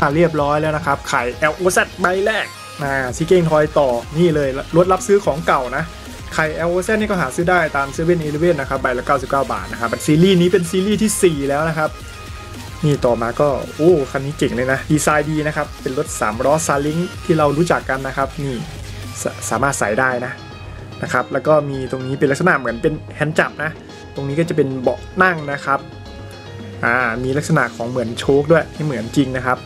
อะเรียบร้อยแล้วนะครับไข่ LOZ ใบแรกนะซีเก้งทอยต่อนี่เลยลดรับซื้อของเก่านะไข่ LOZ นี่ก็หาซื้อได้ตาม7 e เ e ่ e อนะครับใบละ 99 บาทนะครับซีรีส์นี้เป็นซีรีส์ที่ 4 แล้วนะครับนี่ต่อมาก็โอ้คันนี้เจ๋งเลยนะ ดีไซน์ดีนะครับ เป็นรถ3ล้อซาลิงที่เรารู้จักกันนะครับ นี่สสามารถใส่ได้นะนะครับ แล้วก็มีตรงนี้เป็นลักษณะเหมือนเป็นแฮนด์จับนะ ตรงนี้ก็จะเป็นเบาะนั่งนะครับอ่ามีลักษณะของเหมือนโชคด้วยที่เหมือนจริงนะครับ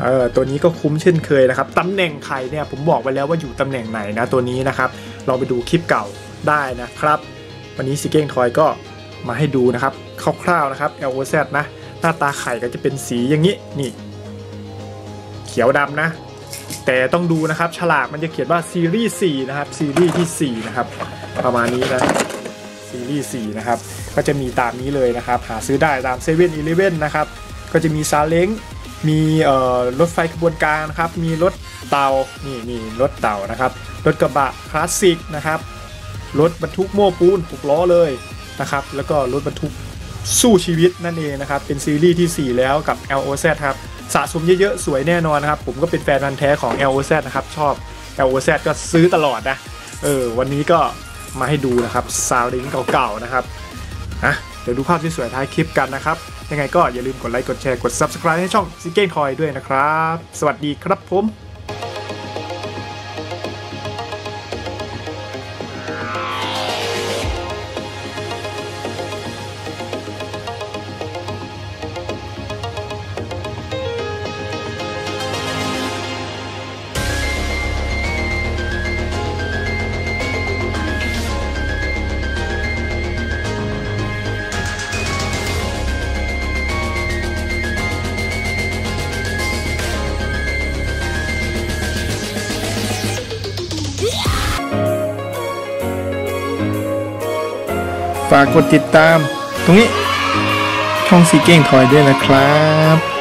เออตัวนี้ก็คุ้มเช่นเคยนะครับตำแหน่งไข่เนี่ยผมบอกไปแล้วว่าอยู่ตำแหน่งไหนนะตัวนี้นะครับเราไปดูคลิปเก่าได้นะครับ วันนี้ซิเก้งทอยก็มาให้ดูนะครับคร่าวๆนะครับ LOZ นะหน้าตาไข่ก็จะเป็นสีอย่างนี้นี่ เขียวดำนะ แต่ต้องดูนะครับฉลากมันจะเขียนว่าซีรีส์4นะครับซีรีส์ที่4นะครับประมาณนี้นะซีรีส์4นะครับก็จะมีตามนี้เลยนะครับ หาซื้อได้ตามเซเว่นอีเลฟเว่นนะครับก็จะมีซาเล้ง มีรถไฟขบวนกลางนะครับ มีรถเต่านี่นี่รถเต่านะครับ รถกระบะคลาสสิกนะครับ รถบรรทุกโม้ปูนหกล้อเลยนะครับ แล้วก็รถบรรทุกสู้ชีวิตนั่นเองนะครับ เป็นซีรีส์ที่ 4 แล้วกับ LOZ ครับ สะสมเยอะๆ สวยแน่นอนนะครับ ผมก็เป็นแฟนพันธ์แท้ของ LOZ นะครับ ชอบ LOZ ก็ซื้อตลอดนะ เออ วันนี้ก็มาให้ดูนะครับซาลิงเก่าๆ นะครับอะ เดี๋ยวดูภาพที่สวยท้ายคลิปกันนะครับ ยังไงก็อย่าลืมกดไลค์กดแชร์กด Subscribe ให้ช่องซิเก้นคอยด้วยนะครับ สวัสดีครับผม ฝากกดติดตาม ตรงนี้ช่องสีเก้งทอยด้วยนะครับ